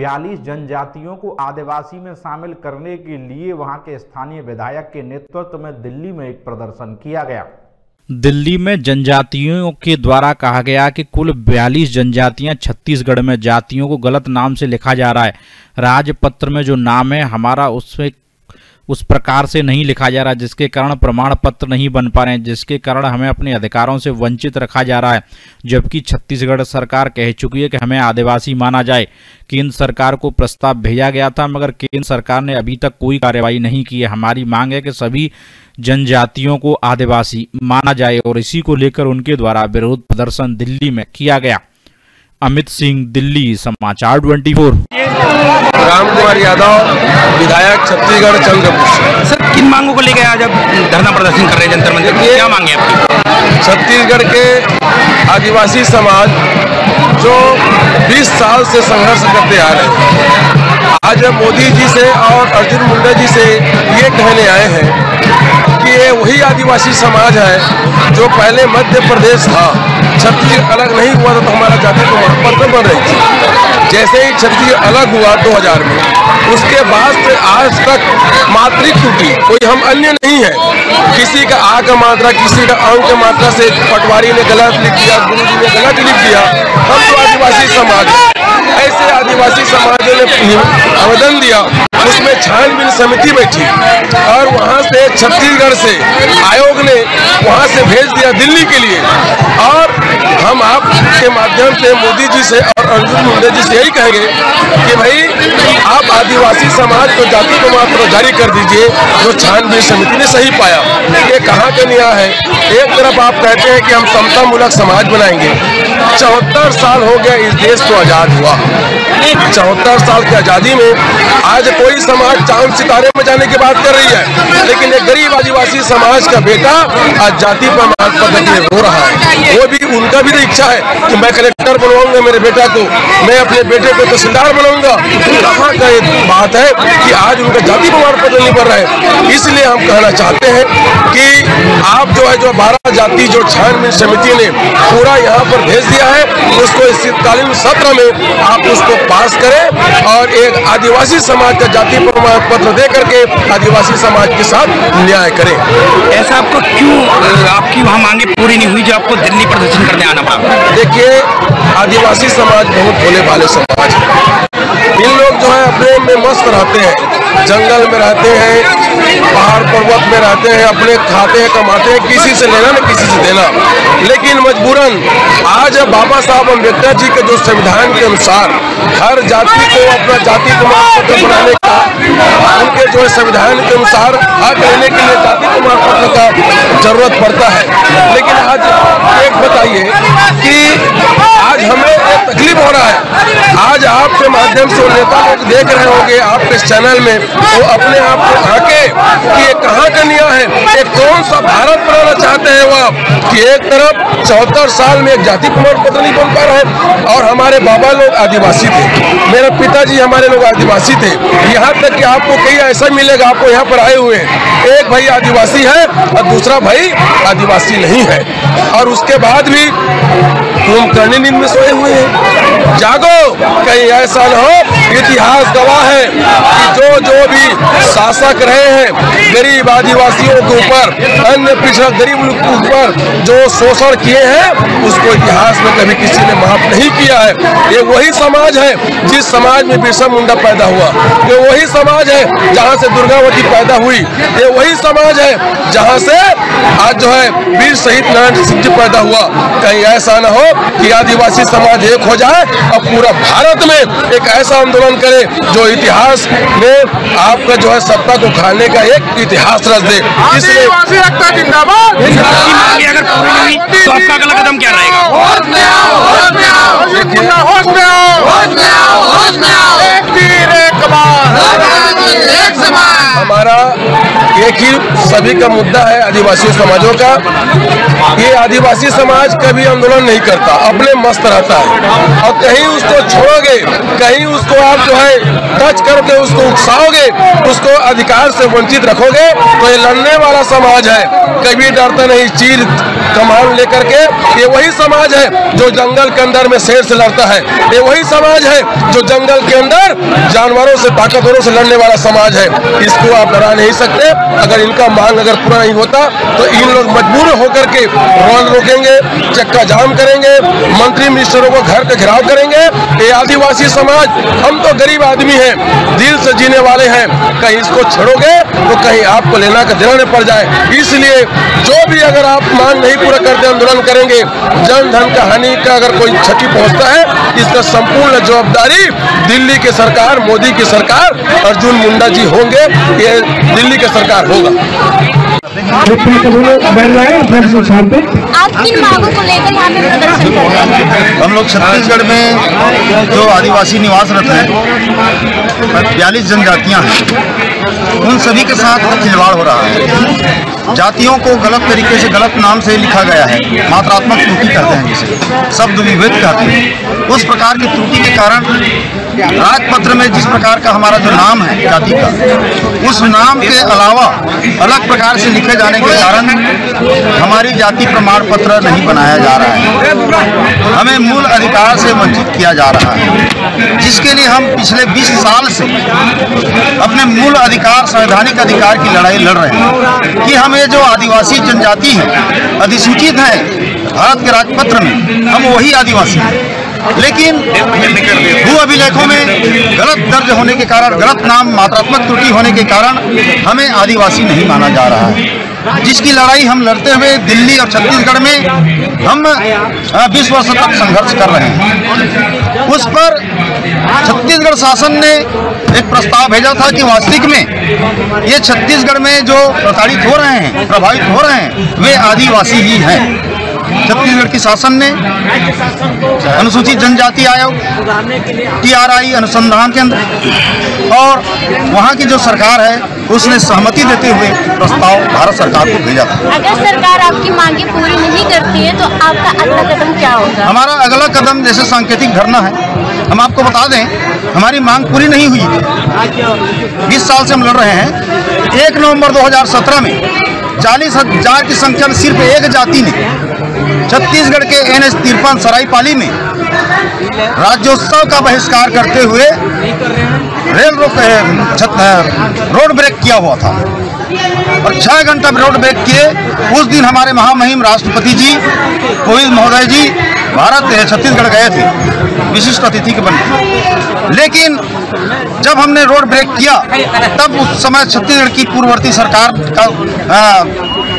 बयालीस जनजातियों को आदिवासी में शामिल करने के लिए वहाँ के स्थानीय विधायक के नेतृत्व में दिल्ली में एक प्रदर्शन किया गया। दिल्ली में जनजातियों के द्वारा कहा गया कि कुल बयालीस जनजातियाँ छत्तीसगढ़ में जातियों को गलत नाम से लिखा जा रहा है। राजपत्र में जो नाम है, हमारा उसमें उस प्रकार से नहीं लिखा जा रहा, जिसके कारण प्रमाण पत्र नहीं बन पा रहे हैं, जिसके कारण हमें अपने अधिकारों से वंचित रखा जा रहा है। जबकि छत्तीसगढ़ सरकार कह चुकी है कि हमें आदिवासी माना जाए। केंद्र सरकार को प्रस्ताव भेजा गया था, मगर केंद्र सरकार ने अभी तक कोई कार्यवाही नहीं की है। हमारी मांग है कि सभी जनजातियों को आदिवासी माना जाए, और इसी को लेकर उनके द्वारा विरोध प्रदर्शन दिल्ली में किया गया। अमित सिंह, दिल्ली समाचार 24 राम कुमार यादव विधायक छत्तीसगढ़ चंद्रपुर सर किन मांगों को लेकर आज आप धरना प्रदर्शन कर रहे हैं जंतर मंदिर? क्या मांगे आपकी? छत्तीसगढ़ के आदिवासी समाज जो 20 साल से संघर्ष करते आ रहे हैं आज मोदी जी से और अर्जुन मुंडा जी से ये कहने आए हैं वही आदिवासी समाज है, जो पहले मध्य प्रदेश था। छत्तीसगढ़ अलग नहीं हुआ था तो हमारा जाति तो वहाँ पर बन रही थी। जैसे ही छत्तीसगढ़ अलग हुआ 2000 में, उसके बाद से आज तक मातृत्व की कोई हम अन्य नहीं है। किसी का आ का मात्रा, किसी का अंक का मात्रा से पटवारी ने गलत लिख दिया गुरु जी ने गलत लिख दिया, हम तो आदिवासी समाज ऐसे आदिवासी समाजों ने आवेदन दिया। उसमें छानबीन समिति बैठी और वहाँ से छत्तीसगढ़ से आयोग ने वहाँ से भेज दिया दिल्ली के लिए। और हम आपके माध्यम से मोदी जी से और अर्जुन मुंडे जी से यही कहेंगे कि भाई, आप आदिवासी समाज को जाति प्रमाण पत्र जारी कर दीजिए, जो छानबीन समिति ने सही पाया। ये कहाँ का न्याय है? एक तरफ़ आप कहते हैं कि हम समता मूलक समाज बनाएँगे। चौहत्तर साल हो गया इस देश को आज़ाद हुआ। चौहत्तर साल की आज़ादी में आज कोई समाज चाँद सितारे में जाने की बात कर रही है, लेकिन एक गरीब आदिवासी समाज का बेटा आज जाति प्रमाण पत्र के रो रहा है। वो भी उनका भी तो इच्छा है कि मैं कलेक्टर बनवाऊँगा मेरे बेटा को। मैं अपने बेटे को तहसीलदार बनाऊँगा कहाँ का एक बात है कि आज उनका जाति प्रमाण पत्र नहीं बन रहा है। इसलिए हम कहना चाहते हैं कि आप जो है जो बारह जाति जो छानबीन समिति ने पूरा यहाँ पर भेज दिया है उसको इस शीतकालीन सत्र में आप उसको पास करें और एक आदिवासी समाज का जाति प्रमाण पत्र दे करके आदिवासी समाज के साथ न्याय करें। ऐसा आपको क्यों आपकी वहाँ मांगे पूरी नहीं हुई जो आपको दिल्ली प्रदर्शन करने आना पड़ा? देखिए आदिवासी समाज, बहुत भोले भाले समाज। है इन लोग जो है अपने में मस्त रहते हैं। जंगल में रहते हैं, पहाड़ पर्वत में रहते हैं, अपने खाते हैं, कमाते हैं, किसी से लेना न किसी से देना। लेकिन मजबूरन, आज बाबा साहब अंबेडकर जी के जो संविधान के अनुसार हर जाति को अपना जाति प्रमाण पत्र बनाने का, उनके जो है संविधान के अनुसार हक लेने के लिए जाति प्रमाण पत्र का ज़रूरत पड़ता है। लेकिन आज एक बताइए कि आज हमें एक तकलीफ़ हो रहा है आज आपके माध्यम से नेता लोग देख रहे होंगे आपके चैनल में? वो अपने आप को आके कि ये कहाँ का न्याय है? ये कौन सा भारत बनाना चाहते हैं वो आप? कि एक तरफ़ चौहत्तर साल में एक जाति प्रमाण पत्र नहीं बन पा रहा और हमारे बाबा लोग आदिवासी थे। मेरे पिताजी हमारे लोग आदिवासी थे। यहाँ तक कि आपको कहीं ऐसा मिलेगा, आपको यहाँ पर आए हुए हैं। एक भाई आदिवासी है और दूसरा भाई आदिवासी नहीं है। और उसके बाद भी तुम करने नींद में सोए हुए हैं। जागो! कहीं ऐसा न हो, इतिहास गवाह है कि जो जो भी शासक रहे हैं, गरीब आदिवासियों के ऊपर, अन्य पिछड़ा गरीब लोग के ऊपर जो शोषण किए हैं, उसको इतिहास में कभी किसी ने माफ़ नहीं किया है। ये वही समाज है जिस समाज में बिरसा मुंडा पैदा हुआ। ये वही समाज है जहाँ से दुर्गावती पैदा हुई। ये वही समाज है जहाँ से आज जो है वीर शहीद नारायण सिंह जी पैदा हुआ। कहीं ऐसा न हो कि आदिवासी समाज एक हो जाए और पूरा भारत में एक ऐसा आंदोलन करें जो इतिहास में आपका जो है सत्ता को खाने का एक इतिहास रच दे। इसलिए तो आपका अगला कदम क्या रहेगा? ही सभी का मुद्दा है आदिवासी समाजों का। ये आदिवासी समाज कभी आंदोलन नहीं करता, अपने मस्त रहता है। और कहीं उसको छोड़ोगे, कहीं उसको आप जो है टच करके उसको उकसाओगे, उसको अधिकार से वंचित रखोगे तो ये लड़ने वाला समाज है। कभी डरता नहीं, चीर, कमान लेकर के। ये वही समाज है जो जंगल के अंदर में शेर से लड़ता है। ये वही समाज है जो जंगल के अंदर जानवरों से, ताकतवरों से लड़ने वाला समाज है। इसको आप डरा नहीं सकते। अगर इनका मांग अगर पूरा नहीं होता तो इन लोग मजबूर होकर के रोड रोकेंगे, चक्का जाम करेंगे मंत्री मिनिस्टरों को घर पे घेराव करेंगे। ये आदिवासी समाज, हम तो गरीब आदमी हैं। दिल से जीने वाले हैं। कहीं इसको छोड़ोगे तो कहीं आपको लेना का दिलाने पड़ जाए। इसलिए जो भी अगर आप मांग नहीं पूरा करते, आंदोलन करेंगे जन धन का हानि का अगर कोई क्षति पहुँचता है, इसका संपूर्ण जवाबदारी दिल्ली की सरकार, मोदी की सरकार, अर्जुन मुंडा जी होंगे। ये दिल्ली की सरकार होगा। आप किन मांगों को लेकर यहाँ पे प्रदर्शन कर रहे हैं? हम लोग छत्तीसगढ़ में जो आदिवासी निवासरत हैं बयालीस जनजातियाँ हैं उन सभी के साथ खिलवाड़ हो रहा है। जातियों को गलत तरीके से गलत नाम से लिखा गया है। मात्रात्मक त्रुटि कहते हैं जिसे शब्द विभेद कहते हैं। उस प्रकार की त्रुटि के कारण राजपत्र में जिस प्रकार का हमारा जो नाम है जाति का, उस नाम के अलावा अलग प्रकार से लिखे जाने के कारण हमारी जाति प्रमाण पत्र नहीं बनाया जा रहा है। हमें मूल अधिकार से वंचित किया जा रहा है, जिसके लिए हम पिछले 20 साल से अपने मूल अधिकार, संवैधानिक अधिकार की लड़ाई लड़ रहे हैं कि हमें जो आदिवासी जनजाति है, अधिसूचित है, भारत के राजपत्र में हम वही आदिवासी हैं। लेकिन भू अभिलेखों में गलत दर्ज होने के कारण, गलत नाम, मात्रात्मक त्रुटि होने के कारण हमें आदिवासी नहीं माना जा रहा है। जिसकी लड़ाई हम लड़ते हुए दिल्ली और छत्तीसगढ़ में हम बीस वर्ष तक संघर्ष कर रहे हैं। उस पर छत्तीसगढ़ शासन ने एक प्रस्ताव भेजा था कि वास्तविक में ये छत्तीसगढ़ में जो प्रताड़ित हो रहे हैं, प्रभावित हो रहे हैं, वे आदिवासी ही हैं। छत्तीसगढ़ की शासन ने अनुसूचित जनजाति आयोग टीआरआई अनुसंधान केंद्र और वहाँ की जो सरकार है उसने सहमति देते हुए प्रस्ताव भारत सरकार को भेजा था। अगर सरकार आपकी मांगे पूरी नहीं करती है तो आपका अगला कदम क्या होगा? हमारा अगला कदम जैसे सांकेतिक धरना है हम आपको बता दें हमारी मांग पूरी नहीं हुई। थी बीस साल से हम लड़ रहे हैं। एक नवंबर 2017 में चालीस हज़ार की संख्या में सिर्फ़ एक जाति ने छत्तीसगढ़ के एन एच तिरपन सराईपाली में राज्योत्सव का बहिष्कार करते हुए रेल रोक रोड ब्रेक किया हुआ था। और छह घंटा रोड ब्रेक किए। उस दिन हमारे महामहिम राष्ट्रपति जी कोविंद महोदय जी भारत छत्तीसगढ़ गए थे। विशिष्ट अतिथि के बन। लेकिन जब हमने रोड ब्रेक किया तब उस समय छत्तीसगढ़ की पूर्ववर्ती सरकार का आ,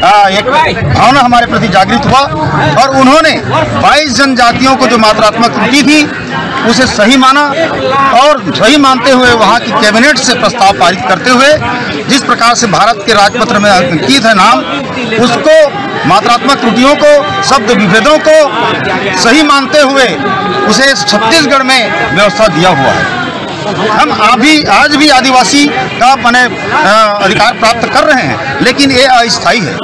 एक भावना हमारे प्रति जागृत हुआ और उन्होंने 22 जनजातियों को जो मात्रात्मक त्रुटि थी, उसे सही माना और सही मानते हुए वहाँ की कैबिनेट से प्रस्ताव पारित करते हुए जिस प्रकार से भारत के राजपत्र में अंकित है नाम, उसको, मात्रात्मक त्रुटियों को, शब्द विभेदों को सही मानते हुए उसे छत्तीसगढ़ में व्यवस्था दिया हुआ है। हम अभी, आज भी आदिवासी का मैंने अधिकार प्राप्त कर रहे हैं, लेकिन ये अस्थायी है।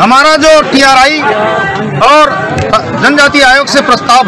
हमारा जो टीआरआई और जनजाति आयोग से प्रस्ताव